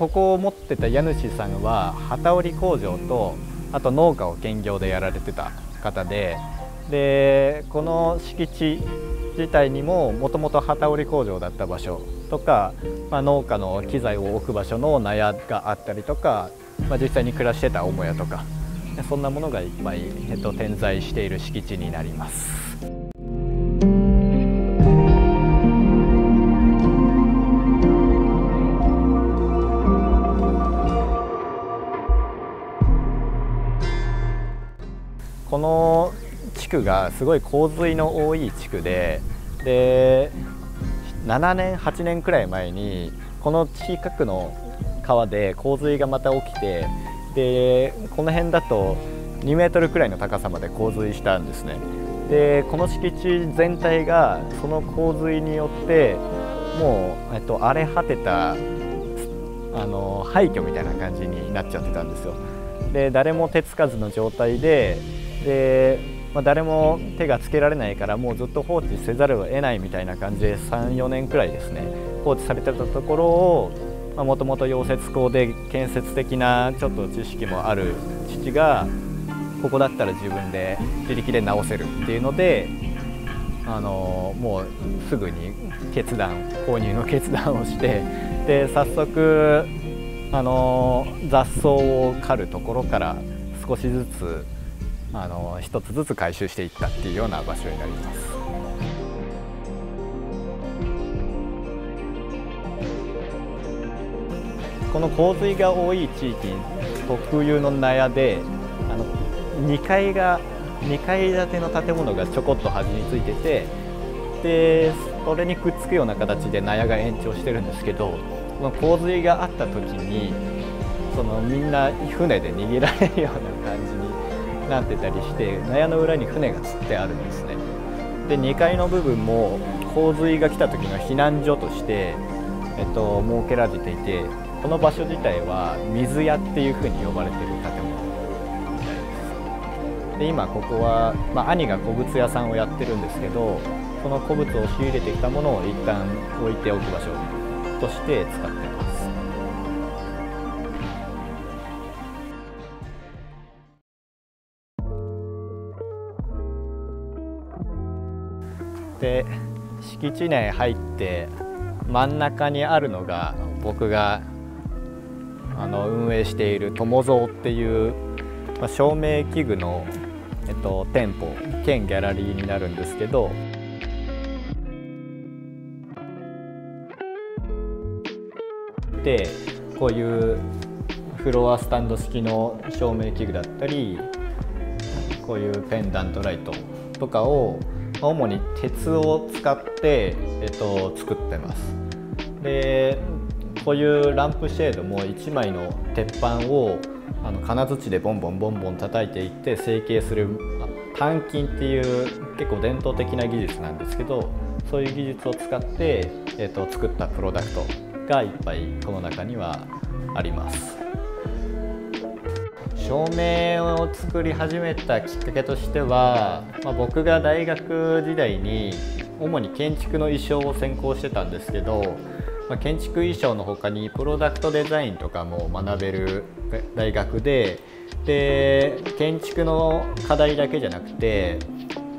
ここを持ってた家主さんは機織り工場とあと農家を兼業でやられてた方ででこの敷地自体にももともと機織り工場だった場所とか、まあ、農家の機材を置く場所の納屋があったりとか、まあ、実際に暮らしてた母屋とかそんなものがいっぱい、えっと、点在している敷地になります。区がすごい洪水の多い地区でで7年8年くらい前にこの近くの川で洪水がまた起きてでこの辺だと2メートルくらいの高さまで洪水したんですね。でこの敷地全体がその洪水によってもう、えっと、荒れ果てたあの廃墟みたいな感じになっちゃってたんですよ。で誰も手つかずの状態でで、まあ、誰も手がつけられないからもうずっと放置せざるを得ないみたいな感じで34年くらいですね。放置されてたところをもともと溶接工で建設的なちょっと知識もある父がここだったら自分で自力で直せるっていうのであのもうすぐに決断購入の決断をしてで早速あの雑草を刈るところから少しずつあの一つずつ回収していったっていうような場所になります。この洪水が多い地域特有の納屋であの2階が2階建ての建物がちょこっと端についててでそれにくっつくような形で納屋が延長してるんですけどこの洪水があった時にそのみんな船で逃げられるような感じになってたりして納屋の裏に船が釣ってあるんですね。で2階の部分も洪水が来た時の避難所として、えっと、設けられていてこの場所自体は水屋っていうふうに呼ばれてる建物。になりますで今ここは、まあ、兄が古物屋さんをやってるんですけどその古物を仕入れてきたものを一旦置いておく場所として使ってます。で敷地内入って真ん中にあるのが僕があの運営している友蔵っていう、まあ、照明器具の、えっと、店舗兼ギャラリーになるんですけどでこういうフロアスタンド式の照明器具だったりこういうペンダントライトとかを主に鉄を使って、えっと、作ってますでこういうランプシェードも1枚の鉄板をあの金槌でボンボンボンボン叩いていって成形する単金っていう結構伝統的な技術なんですけどそういう技術を使って、えっと、作ったプロダクトがいっぱいこの中にはあります。照明を作り始めたきっかけとしては、まあ、僕が大学時代に主に建築の衣装を専攻してたんですけど、まあ、建築衣装の他にプロダクトデザインとかも学べる大学でで建築の課題だけじゃなくて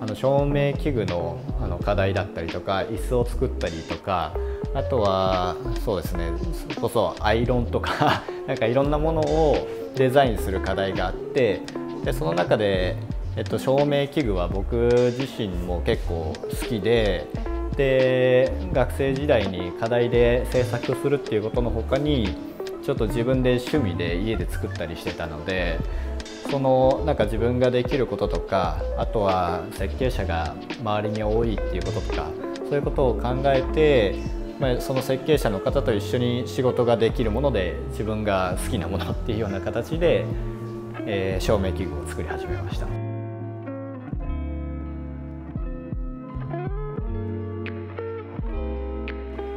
あの照明器具のあの課題だったりとか椅子を作ったりとかあとはそうですねそこそアイロンとか なんかいろんなものをデザインする課題があってでその中で、えっと、照明器具は僕自身も結構好きでで学生時代に課題で制作するっていうことの他にちょっと自分で趣味で家で作ったりしてたのでそのなんか自分ができることとかあとは設計者が周りに多いっていうこととかそういうことを考えてまあ、その設計者の方と一緒に仕事ができるもので自分が好きなものっていうような形で、えー、照明器具を作り始めました。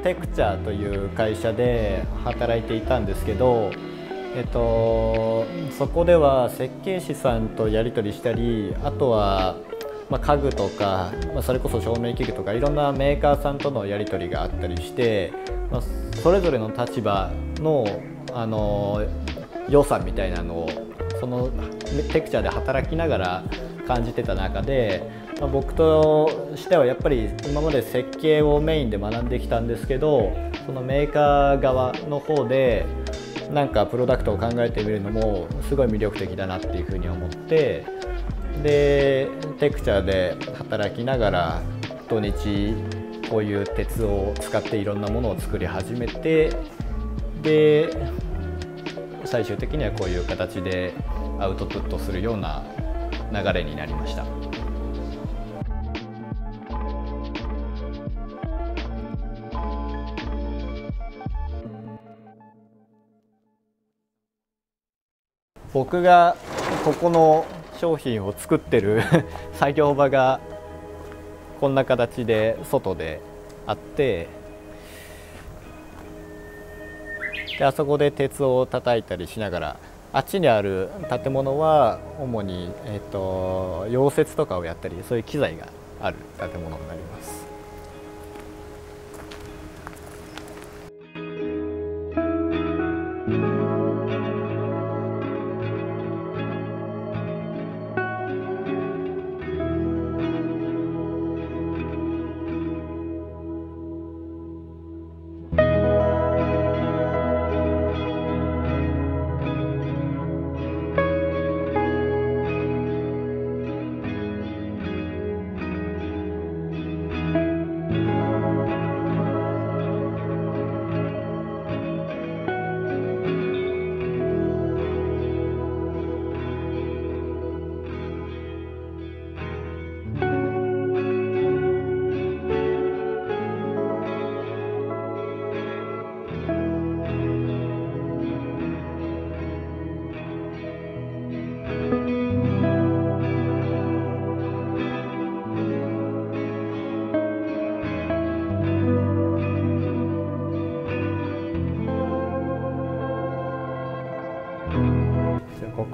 テクチャーという会社で働いていたんですけど、えっと、そこでは設計士さんとやり取りしたりあとはまあ、家具とか、まあ、それこそ照明器具とかいろんなメーカーさんとのやり取りがあったりして、まあ、それぞれの立場のあの良さみたいなのをそのテクチャで働きながら感じてた中で、まあ、僕としてはやっぱり今まで設計をメインで学んできたんですけどそのメーカー側の方でなんかプロダクトを考えてみるのもすごい魅力的だなっていうふうに思ってでテクチャーで働きながら土日こういう鉄を使っていろんなものを作り始めてで最終的にはこういう形でアウトプットするような流れになりました。僕がここの商品を作ってる 作業場がこんな形で外であってであそこで鉄を叩いたりしながらあっちにある建物は主に、えーと、溶接とかをやったりそういう機材がある建物になります。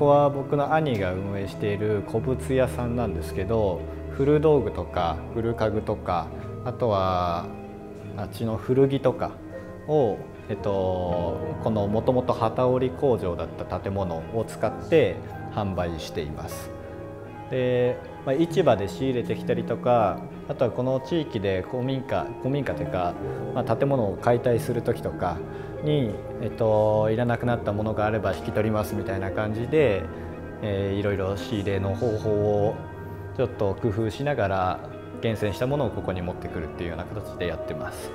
こは僕の兄が運営している古物屋さんなんですけど古道具とか古家具とかあとはあっちの古着とかを、えっと、このもともと機織り工場だった建物を使って販売しています。でまあ、市場で仕入れてきたりとかあとはこの地域で古民家古民家というか、まあ、建物を解体する時とかに、えっと、いらなくなったものがあれば引き取りますみたいな感じで、えー、いろいろ仕入れの方法をちょっと工夫しながら厳選したものをここに持ってくるっていうような形でやってます。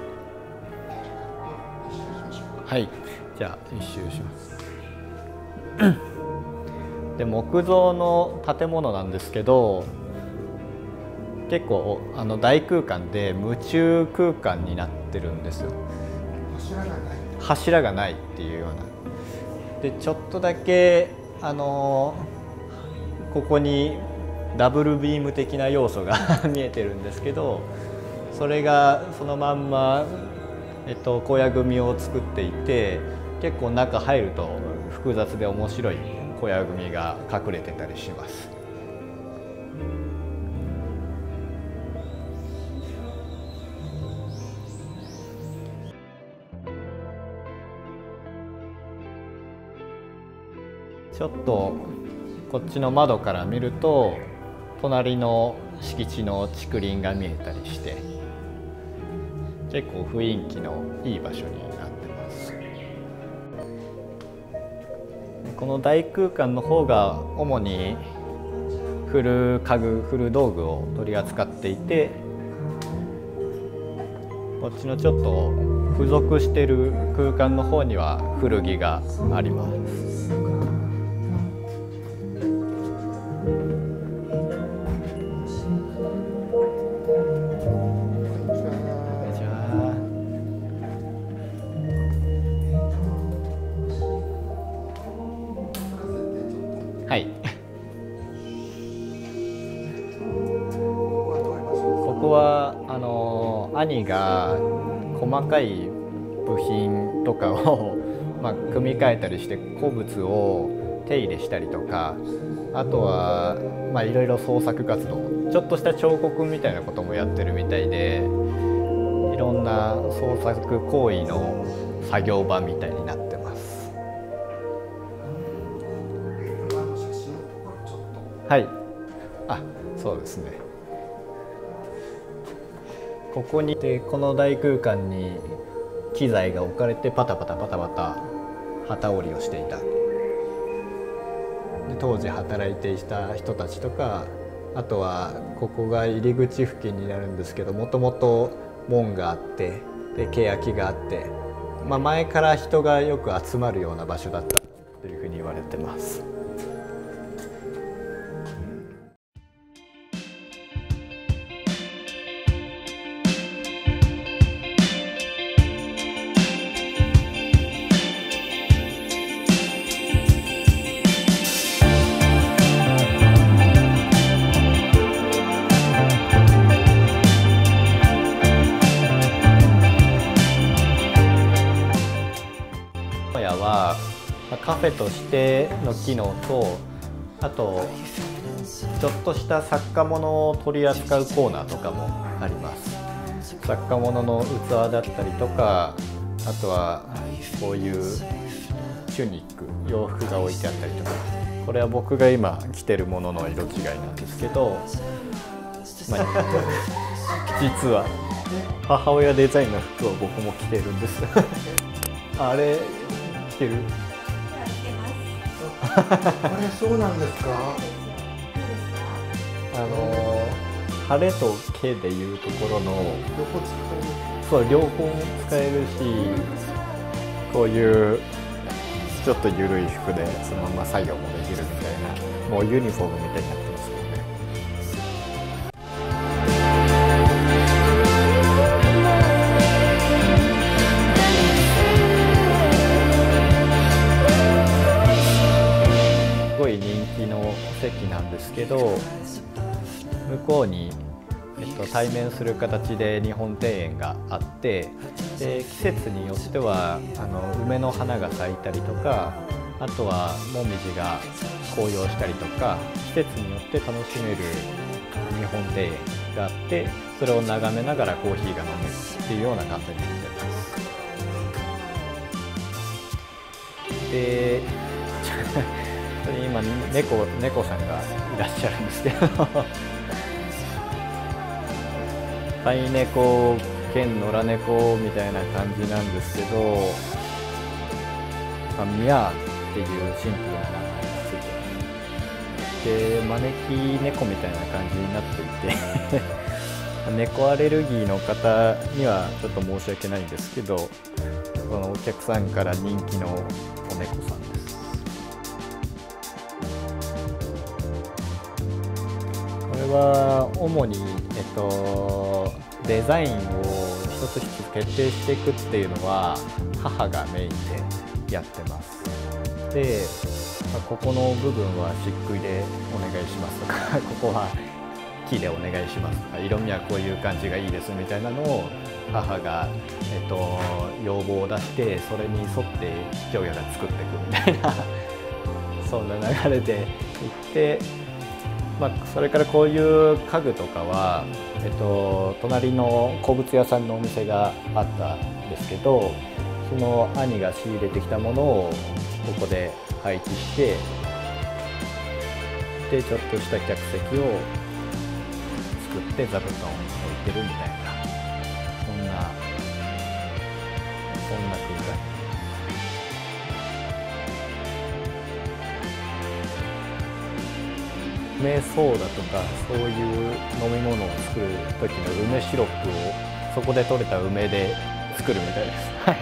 はいじゃあ一周します で木造の建物なんですけど結構あの大空間で夢中空間になってるんですよ。柱がないっていうような。でちょっとだけあのここにダブルビーム的な要素が 見えてるんですけどそれがそのまんま、えっと、小屋組を作っていて結構中入ると複雑で面白い小屋組が隠れてたりします。ちょっとこっちの窓から見ると隣の敷地の竹林が見えたりして結構雰囲気のいい場所になってますこの大空間の方が主に古家具古道具を取り扱っていてこっちのちょっと付属してる空間の方には古着があります。が細かい部品とかを まあ、組み替えたりして古物を手入れしたりとかあとはまあいろいろ創作活動ちょっとした彫刻みたいなこともやってるみたいでいろんな創作行為の作業場みたいになってます。はい。あそうですねここにでこの大空間に機材が置かれてパタパタパタパタ旗織りをしていた当時働いていた人たちとかあとはここが入り口付近になるんですけどもともと門があってで欅があって、まあ、前から人がよく集まるような場所だったというふうに言われてます。フェとしての機能とあとちょっとした作家物を取り扱うコーナーとかもあります。作家物の器だったりとかあとはこういうチュニック洋服が置いてあったりとか。これは僕が今着てるものの色違いなんですけど、まあ、実は母親デザインの服を僕も着てるんです。あれ着てる？れそうなんですか？あの晴れと毛でいうところの両方使える。そう両方使えるしこういうちょっと緩い服でそのまま作業もできるみたいなもうユニフォームみたいになってですけど向こうに、えっと、対面する形で日本庭園があってで季節によってはあの梅の花が咲いたりとかあとはもみじが紅葉したりとか季節によって楽しめる日本庭園があってそれを眺めながらコーヒーが飲めるっていうようなカフェになってます。で当に今猫猫さんがいらっしゃるんですけど。飼い猫兼野良猫みたいな感じなんですけど、まあ、ミヤーっていうシンプルな名前がついてで招き猫みたいな感じになっていて。猫アレルギーの方にはちょっと申し訳ないんですけど。このお客さんから人気のお猫さんは主に、えっと、デザインを一つ一つ決定していくっていうのは母がメインでやってます。で、まあ、ここの部分は漆喰でお願いしますとか ここは木でお願いしますとか色味はこういう感じがいいですみたいなのを母が、えっと、要望を出してそれに沿って父親が作っていくみたいなそんな流れでいってまあ、それからこういう家具とかは、えっと、隣の古物屋さんのお店があったんですけどその兄が仕入れてきたものをここで配置してでちょっとした客席を作って座布団を置いてるみたいなそんなそんな空間梅ソーダとかそういう飲み物を作る時の梅シロップをそこで採れた梅で作るみたいです。は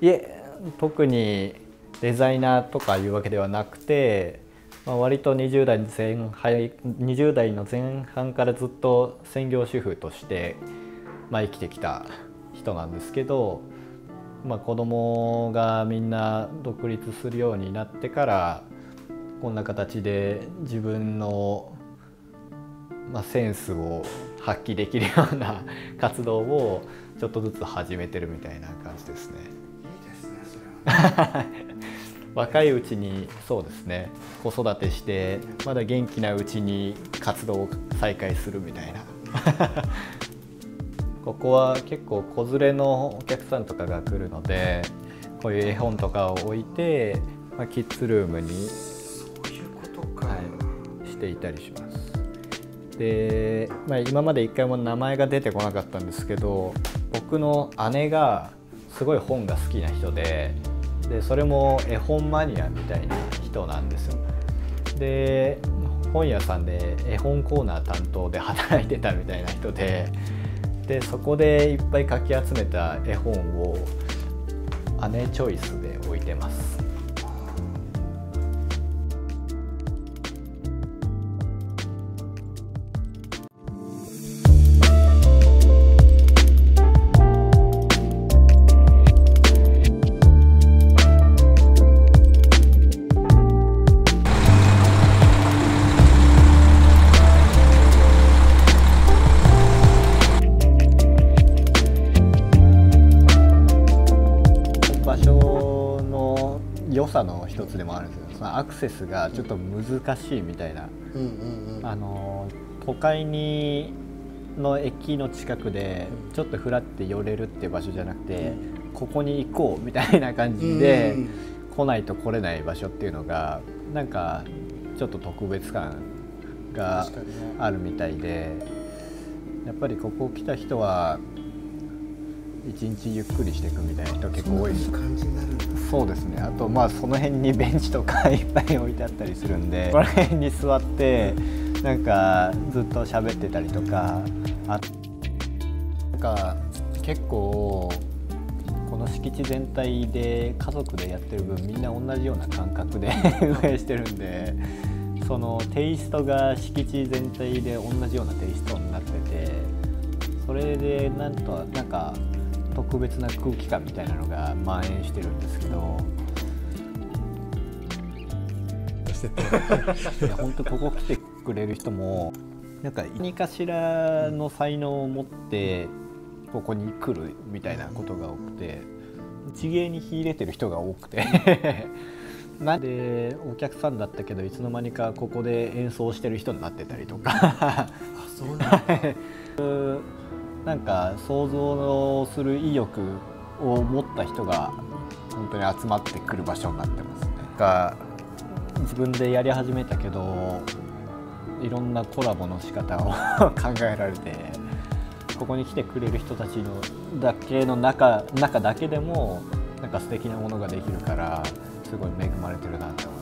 い、いえ特にデザイナーとかいうわけではなくて、まあ、割と20代前半20代の前半からずっと専業主婦として、まあ、生きてきた人なんですけどまあ、子供がみんな独立するようになってからこんな形で自分の、まあ、センスを発揮できるような 活動をちょっとずつ始めてるみたいな感じですね。いいですね 若いうちにそうですね。子育てしてまだ元気なうちに活動を再開するみたいなここは結構子連れのお客さんとかが来るのでこういう絵本とかを置いて、まあ、キッズルームに、そういうことか。はい、していたりしますで、まあ、今まで一回も名前が出てこなかったんですけど僕の姉がすごい本が好きな人ででそれも絵本マニアみたいな人なんですよで本屋さんで絵本コーナー担当で働いてたみたいな人ででそこでいっぱいかき集めた絵本を姉チョイスで置いてます。一つでもあるんですよそのアクセスがちょっと難しいみたいな。あの都会にの駅の近くでちょっとふらって寄れるっていう場所じゃなくて、ここに行こうみたいな感じで、うん来ないと来れない場所っていうのがなんかちょっと特別感があるみたいでやっぱりここ来た人は一日ゆっくりしていくみたいな人結構多いです。感じになるんだ。そうですね。あとまあその辺に ベンチとかいっぱい置いてあったりするんでこの辺に座ってなんかずっと喋ってたりとかあなんか結構この敷地全体で家族でやってる分みんな同じような感覚で 運営してるんでそのテイストが敷地全体で同じようなテイストになっててそれでなんとなんか特別な空気感みたいなのが蔓延してるんですけど。いや本当ここ来てくれる人もなんか何かしらの才能を持ってここに来るみたいなことが多くて一芸に秀でてる人が多くて。なん。でお客さんだったけどいつの間にかここで演奏してる人になってたりとか。あ、そうなんだ。なんか想像する意欲を持った人が本当に集まってくる場所になってますね。が自分でやり始めたけどいろんなコラボの仕方を考えられてここに来てくれる人たちのだけの中中だけでもなんか素敵なものができるからすごい恵まれてるなって思います。